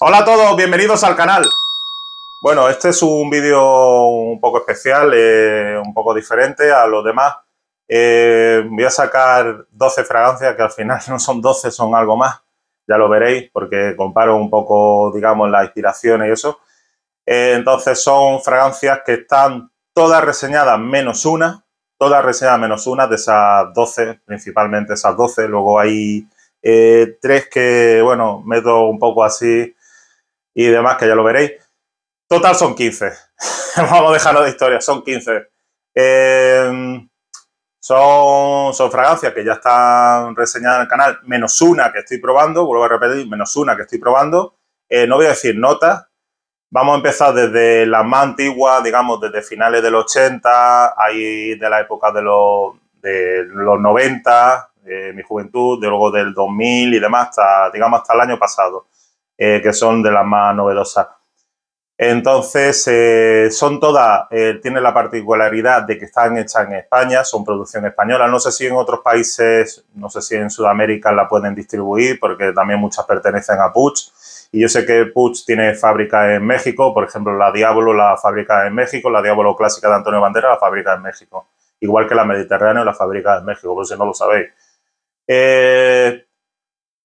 Hola a todos, bienvenidos al canal. Bueno, este es un vídeo un poco especial, eh, un poco diferente a los demás. Eh, voy a sacar 12 fragancias, que al final no son 12, son algo más. Ya lo veréis, porque comparo un poco, digamos, las inspiraciones y eso. Eh, entonces son fragancias que están todas reseñadas menos una. Todas reseñadas menos una de esas 12, principalmente esas 12. Luego hay tres que, bueno, meto un poco así y demás, que ya lo veréis. Total son 15. Vamos a dejarlo de historia, son 15. Em, son, son fragancias que ya están reseñadas en el canal, menos una que estoy probando, vuelvo a repetir, menos una que estoy probando. Eh, no voy a decir notas, vamos a empezar desde la más antigua, digamos, desde finales del 80, ahí de la época de los, de los 90, mi juventud, de luego del 2000 y demás, hasta, digamos, hasta el año pasado. Eh, que son de las más novedosas. Entonces, eh, son todas, eh, tienen la particularidad de que están hechas en España, son producción española. No sé si en otros países, no sé si en Sudamérica la pueden distribuir, porque también muchas pertenecen a Puch. Y yo sé que Puch tiene fábrica en México, por ejemplo, la Diablo la fábrica en México, la Diablo clásica de Antonio Bandera la fábrica en México. Igual que la Mediterránea la fábrica en México, por si no lo sabéis. Eh,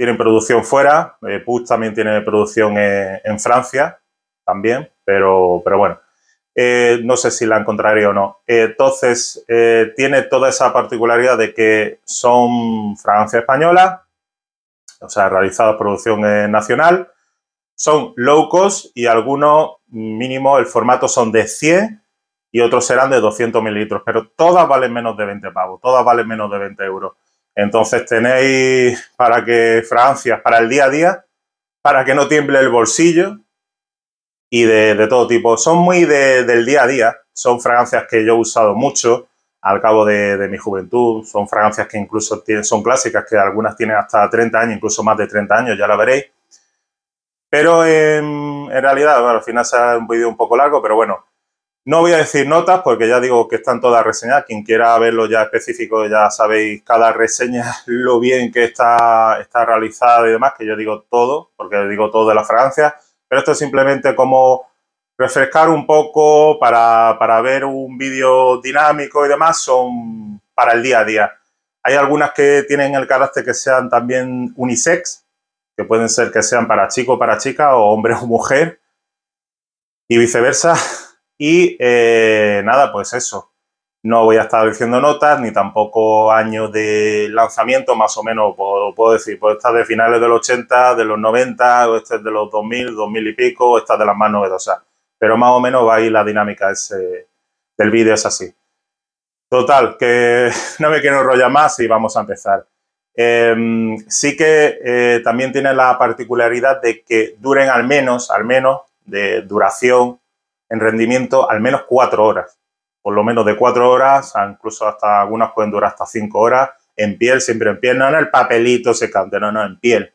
tienen producción fuera, eh, también tiene producción en Francia, también, pero, pero bueno, eh, no sé si la encontraré o no. entonces, eh, tiene toda esa particularidad de que son fragancias españolas, o sea, realizadas producción nacional, son low cost y algunos mínimo el formato son de 100 y otros serán de 200 mililitros, pero todas valen menos de 20 pavos, todas valen menos de 20 euros. Entonces tenéis para que fragancias para el día a día, para que no tiemble el bolsillo y de, todo tipo. Son muy del día a día, son fragancias que yo he usado mucho al cabo de, mi juventud, son fragancias que incluso son clásicas, que algunas tienen hasta 30 años, incluso más de 30 años, ya la veréis. Pero en, realidad, al final será un vídeo un poco largo, pero bueno, no voy a decir notas porque ya digo que están todas reseñadas. Quien quiera verlo ya específico, ya sabéis cada reseña lo bien que está, está realizada y demás, que yo digo todo, porque digo todo de la fragancia. Pero esto es simplemente como refrescar un poco para, para ver un vídeo dinámico y demás, son para el día a día. Hay algunas que tienen el carácter que sean también unisex, que pueden ser que sean para chico para chica, o hombre o mujer, y viceversa y eh, nada, pues eso. No voy a estar diciendo notas ni tampoco años de lanzamiento, más o menos puedo, decir, pues esta de finales de los 80, de los 90, o este es de los 2000, 2000 y pico, o esta de las más novedosas. Pero más o menos va a la dinámica ese, del vídeo, es así. Total, que no me quiero enrollar más y vamos a empezar. Em, sí que eh, también tiene la particularidad de que duren al menos, al menos, de duración en rendimiento al menos cuatro horas. Por lo menos de cuatro horas, incluso hasta algunas pueden durar hasta cinco horas. En piel, siempre en piel, no en el papelito secante, no, no, en piel.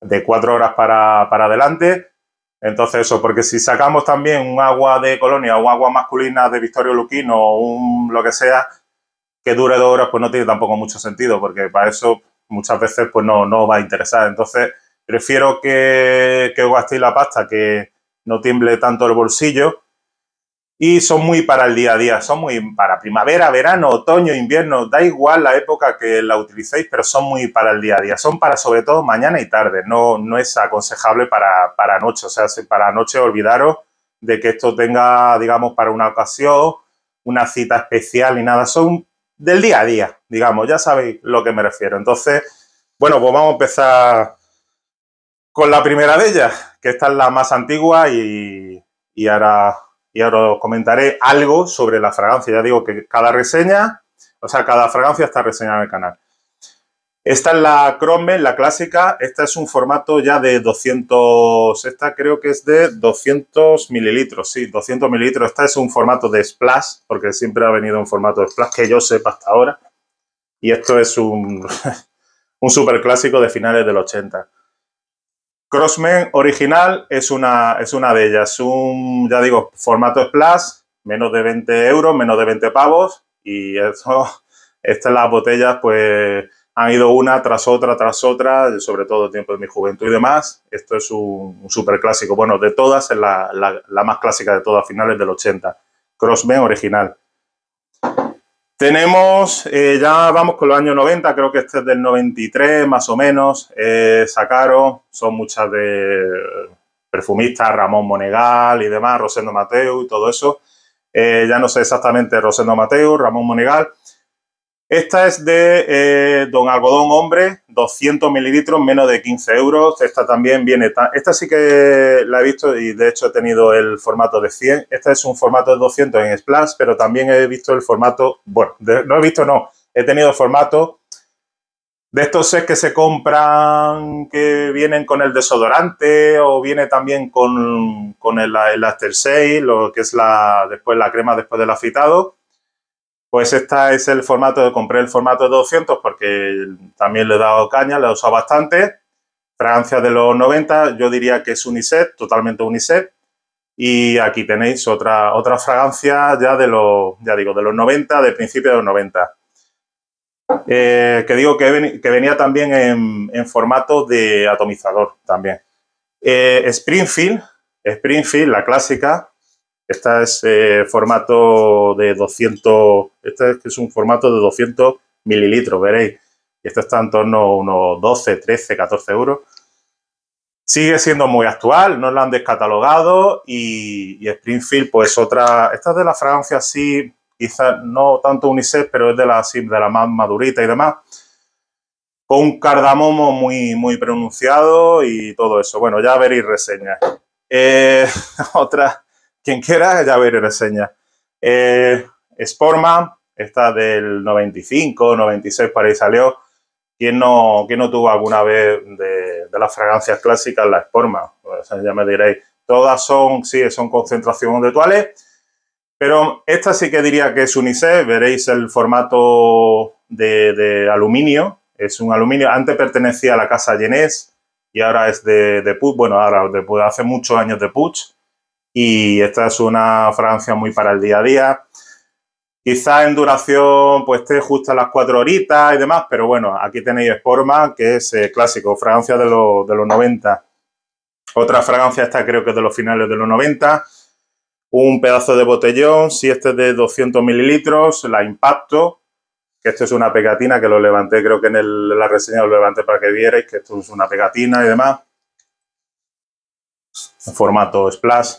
De cuatro horas para, adelante. Entonces eso, porque si sacamos también un agua de colonia o agua masculina de Victorio Luquino o un lo que sea, que dure dos horas, pues no tiene tampoco mucho sentido, porque para eso muchas veces pues no, no va a interesar. Entonces, prefiero que, que gastéis la pasta que, no tiemble tanto el bolsillo. Y son muy para el día a día, son muy para primavera, verano, otoño, invierno, da igual la época que la utilicéis, pero son muy para el día a día. Son para sobre todo mañana y tarde, no, no es aconsejable para, para noche. O sea, para noche olvidaros de que esto tenga, digamos, para una ocasión, una cita especial y nada. Son del día a día, digamos, ya sabéis lo que me refiero. Entonces, bueno, pues vamos a empezar con la primera de ellas, que esta es la más antigua y, ahora, y ahora os comentaré algo sobre la fragancia. Ya digo que cada reseña, o sea, cada fragancia está reseñada en el canal. Esta es la Chrome, la clásica. Esta es un formato ya de 200, esta creo que es de 200 mililitros, sí, 200 mililitros. Esta es un formato de splash, porque siempre ha venido un formato de splash que yo sepa hasta ahora. Y esto es un, un super clásico de finales del 80. Crossman original es una, es una de ellas. Un, ya digo, formato splash, menos de 20 euros, menos de 20 pavos. Y eso, estas las botellas, pues han ido una tras otra, tras otra, sobre todo tiempo de mi juventud y demás. Esto es un, súper clásico. Bueno, de todas, es la, la, más clásica de todas, finales del 80. Crossman original. Tenemos, eh, ya vamos con los años 90, creo que este es del 93 más o menos. Eh, sacaron, son muchas de perfumistas, Ramón Monegal y demás, Rosendo Mateo y todo eso. Eh, ya no sé exactamente Rosendo Mateo, Ramón Monegal. Esta es de eh, Don Algodón Hombre, 200 mililitros, menos de 15 euros. Esta también viene... Esta sí que la he visto y de hecho he tenido el formato de 100. Este es un formato de 200 en Splash, pero también he visto el formato... Bueno, no he visto, no. He tenido el formato de estos sets que se compran que vienen con el desodorante o viene también con, el, el After Sale, lo que es la, después la crema después del afitado pues este es el formato, compré el formato de 200 porque también le he dado caña, le he usado bastante. Francia de los 90, yo diría que es unisex, totalmente unisex. Y aquí tenéis otra, otra fragancia ya de los, ya digo, de los 90, de principio de los 90. Eh, que digo que, venía también en, formato de atomizador también. Eh, Springfield, Springfield, la clásica, esta es eh, formato de 200, este es un formato de 200 mililitros, veréis. Y esto está en torno a unos 12, 13, 14 euros. Sigue siendo muy actual, no lo han descatalogado y, Springfield, pues otra, esta es de la fragancia así, quizás no tanto unisex, pero es de la, de la más madurita y demás. Con un cardamomo muy, muy pronunciado y todo eso. Bueno, ya veréis reseñas. Eh, otra, quien quiera, ya veré reseña. Eh, Sportman, esta del 95, 96 para ahí salió. ¿Quién no, quién no tuvo alguna vez de, las fragancias clásicas la Sportman? Pues, ya me diréis. Todas son, sí, son concentración de toales, pero esta sí que diría que es unisex. Veréis el formato de, aluminio. Es un aluminio. Antes pertenecía a la casa Genés y ahora es de, de Puig. Bueno, ahora de, hace muchos años de Puig y esta es una fragancia muy para el día a día. Quizá en duración pues esté justo a las cuatro horitas y demás, pero bueno, aquí tenéis Sporma, que es eh, clásico, fragancia de, los, de los 90. Otra fragancia esta creo que es de los finales de los 90. Un pedazo de botellón, si este es de 200 mililitros, la Impacto, que esto es una pegatina que lo levanté, creo que en, la reseña lo levanté para que vierais que esto es una pegatina y demás. En formato splash.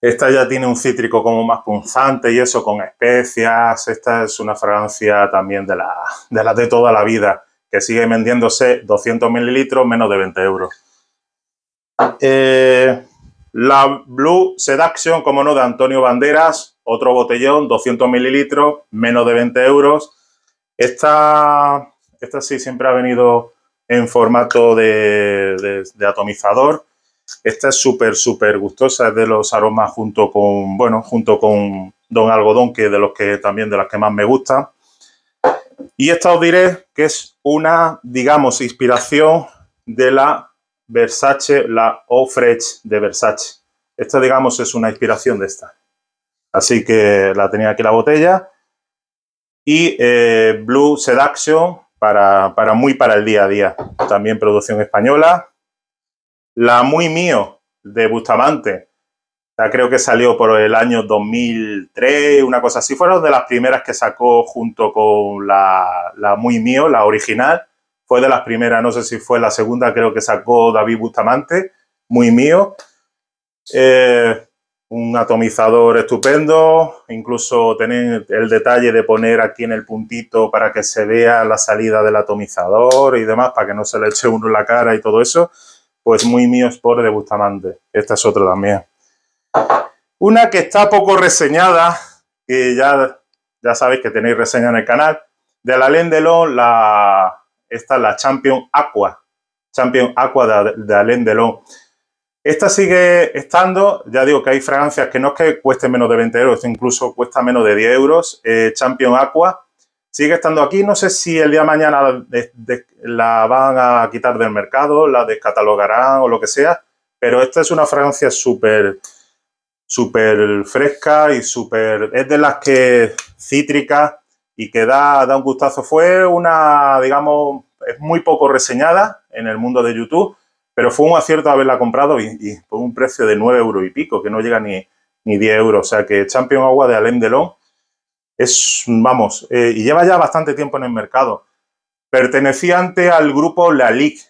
Esta ya tiene un cítrico como más punzante y eso con especias. Esta es una fragancia también de la de toda la vida, que sigue vendiéndose 200 mililitros, menos de 20 euros. Eh, la Blue Seduction, como no, de Antonio Banderas, otro botellón, 200 mililitros, menos de 20 euros. Esta, esta sí siempre ha venido en formato de atomizador esta es súper, súper gustosa, es de los aromas junto con, bueno, junto con Don Algodón, que de los que también de las que más me gustan. Y esta os diré que es una, digamos, inspiración de la Versace, la Eau de Versace. Esta, digamos, es una inspiración de esta. Así que la tenía aquí la botella. Y eh, Blue Seduction para, para muy para el día a día. También producción española. La Muy Mío de Bustamante, creo que salió por el año 2003, una cosa así. Fueron de las primeras que sacó junto con la, Muy Mío, la original. Fue de las primeras, no sé si fue la segunda, creo que sacó David Bustamante, Muy Mío. Eh, un atomizador estupendo, incluso tener el detalle de poner aquí en el puntito para que se vea la salida del atomizador y demás, para que no se le eche uno en la cara y todo eso pues muy mío Sport de Bustamante. Esta es otra también. Una que está poco reseñada, que ya, ya sabéis que tenéis reseña en el canal, de la Lendelon, la, esta es la Champion Aqua. Champion Aqua de, de Alain. Esta sigue estando, ya digo que hay fragancias que no es que cueste menos de 20 euros, incluso cuesta menos de 10 euros. Eh, Champion Aqua sigue estando aquí. No sé si el día de mañana la van a quitar del mercado, la descatalogarán o lo que sea, pero esta es una fragancia súper súper fresca y súper... Es de las que cítricas y que da, da un gustazo. Fue una, digamos, es muy poco reseñada en el mundo de YouTube, pero fue un acierto haberla comprado y, por un precio de 9 euros y pico, que no llega ni, ni 10 euros. O sea que Champion Agua de Alain Delon es, vamos, eh, y lleva ya bastante tiempo en el mercado. Pertenecía antes al grupo La Ligue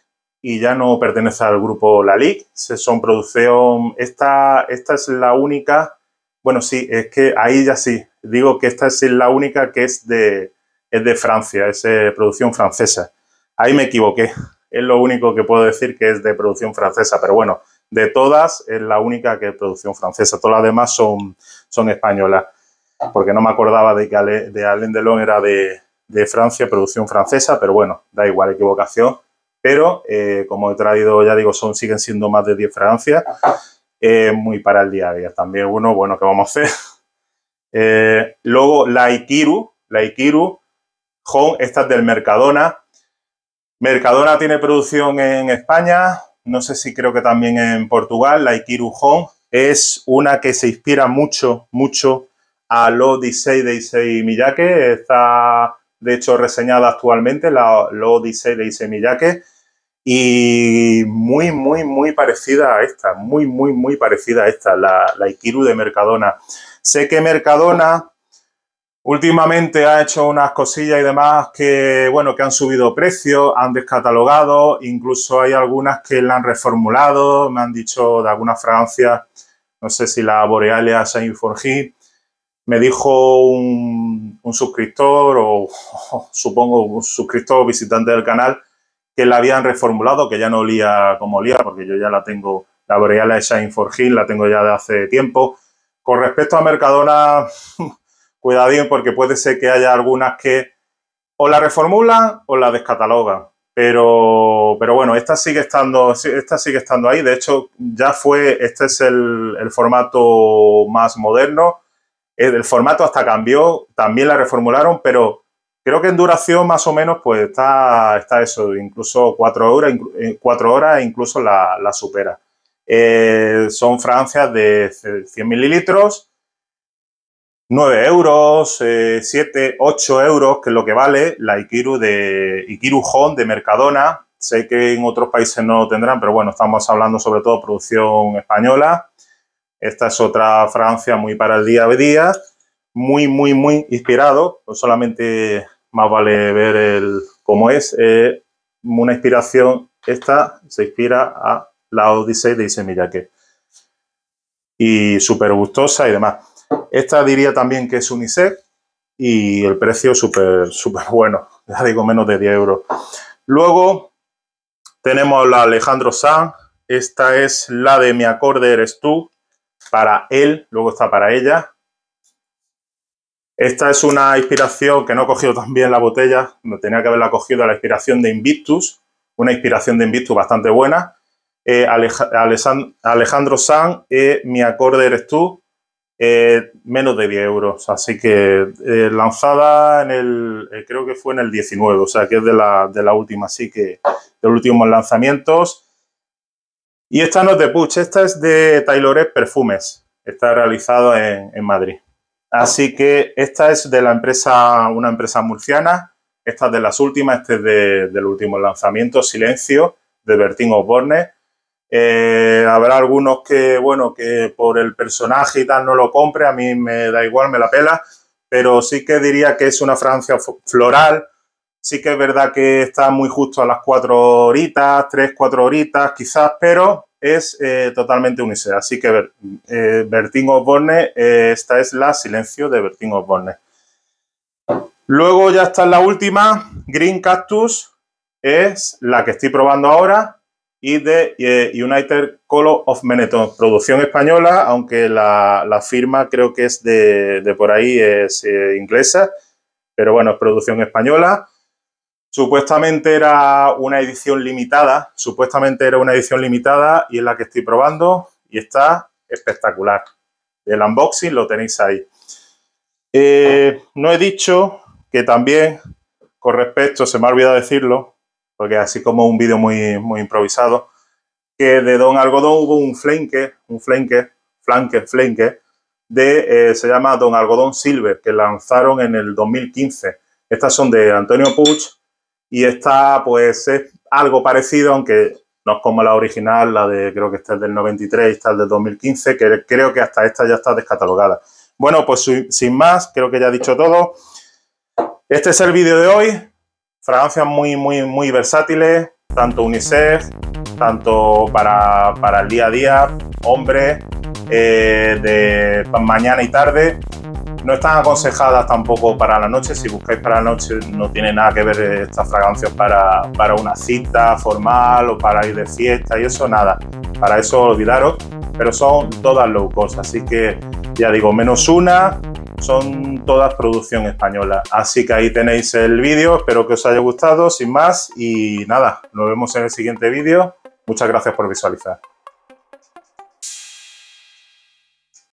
y ya no pertenece al grupo La Ligue. Son producción, esta, esta es la única, bueno, sí, es que ahí ya sí, digo que esta es la única que es de, es de Francia, es de producción francesa. Ahí me equivoqué. Es lo único que puedo decir que es de producción francesa, pero bueno, de todas es la única que es producción francesa. Todas las demás son, son españolas, porque no me acordaba de que de Alain Delon era de, Francia, producción francesa, pero bueno, da igual, equivocación. Pero eh, como he traído, ya digo, son siguen siendo más de 10 fragancias, muy para el día a día. También uno, bueno, ¿qué vamos a hacer? Eh, luego la Ikiru, la Ikiru Home, esta es del Mercadona. Mercadona tiene producción en España, no sé si creo que también en Portugal, la Ikiru Home. Es una que se inspira mucho, mucho a lo Odyssey de Issei Miyake. Está, de hecho, reseñada actualmente, la lo Odyssey de Issei Miyake. Y muy, muy, muy parecida a esta, muy, muy, muy parecida a esta, la, la Ikiru de Mercadona. Sé que Mercadona últimamente ha hecho unas cosillas y demás que, bueno, que han subido precios, han descatalogado, incluso hay algunas que la han reformulado, me han dicho de algunas fragancias, no sé si la Borealia Saint Forgy, me dijo un, suscriptor o, supongo un suscriptor visitante del canal que la habían reformulado, que ya no olía como olía, porque yo ya la tengo, la Borealia Shine Forgy la tengo ya de hace tiempo, con respecto a Mercadona, cuidadín porque puede ser que haya algunas que o la reformulan o la descatalogan. Pero, pero bueno, esta sigue estando, esta sigue estando ahí. De hecho, ya fue, este es el, formato más moderno. El formato hasta cambió, también la reformularon, pero creo que en duración más o menos pues está, está eso, incluso cuatro horas, eh, cuatro horas incluso la, supera. Eh, son fragancias de 100 mililitros, 9 euros, 7, eh, 8 euros, que es lo que vale la Ikiru de Ikiru Home de Mercadona. Sé que en otros países no lo tendrán, pero bueno, estamos hablando sobre todo de producción española. Esta es otra fragancia muy para el día a día, muy, muy, muy inspirado. Solamente más vale ver el, cómo es. Eh, una inspiración, esta se inspira a la Odyssey de Isemiyake. Y súper gustosa y demás. Esta diría también que es unisex y el precio súper súper bueno, ya digo menos de 10 euros. Luego tenemos la Alejandro San, esta es la de Mi acorde eres tú, para él, luego está para ella. Esta es una inspiración que no he cogido también la botella, no tenía que haberla cogido la inspiración de Invictus, una inspiración de Invictus bastante buena. Eh, Alejandro San, eh, Mi acorde eres tú, eh, menos de 10 euros. Así que lanzada en el, creo que fue en el 19, o sea que es de la, de la última, así que de los últimos lanzamientos. Y esta no es de Puch, esta es de Tayloret Perfumes. Está realizado en, en Madrid. Así que esta es de la empresa, una empresa murciana. Esta es de las últimas, este es de, del último lanzamiento, Silencio, de Bertín Osborne. Eh, habrá algunos que, bueno, que por el personaje y tal no lo compre, a mí me da igual, me la pela, pero sí que diría que es una Francia floral. Sí que es verdad que está muy justo a las cuatro horitas, tres, cuatro horitas quizás, pero es eh, totalmente unisex. Así que eh, Bertín Osborne, eh, esta es la Silencio de Bertín Osborne. Luego ya está la última, Green Cactus, es la que estoy probando ahora y de eh, United Color of Benetton, producción española, aunque la, firma creo que es de, por ahí, es inglesa, pero bueno, es producción española. Supuestamente era una edición limitada, supuestamente era una edición limitada y es la que estoy probando y está espectacular. El unboxing lo tenéis ahí. Eh, no he dicho que también, con respecto, se me ha olvidado decirlo, porque así como un vídeo muy, muy improvisado, que de Don Algodón hubo un flanque, un flanque, flanque, flanque, de, eh, se llama Don Algodón Silver, que lanzaron en el 2015. Estas son de Antonio Puig y esta pues es algo parecido, aunque no es como la original, la de creo que esta es del 93 y esta es del 2015, que creo que hasta esta ya está descatalogada. Bueno, pues sin más, creo que ya he dicho todo. Este es el vídeo de hoy. Fragancias muy, muy, muy versátiles, tanto unisex, tanto para, el día a día, hombre, eh, de mañana y tarde. No están aconsejadas tampoco para la noche. Si buscáis para la noche, no tiene nada que ver estas fragancias para, para una cita formal o para ir de fiesta y eso, nada. Para eso olvidaros. Pero son todas low cost. Así que ya digo, menos una, son todas producción española. Así que ahí tenéis el vídeo, espero que os haya gustado, sin más, y nada, nos vemos en el siguiente vídeo. Muchas gracias por visualizar.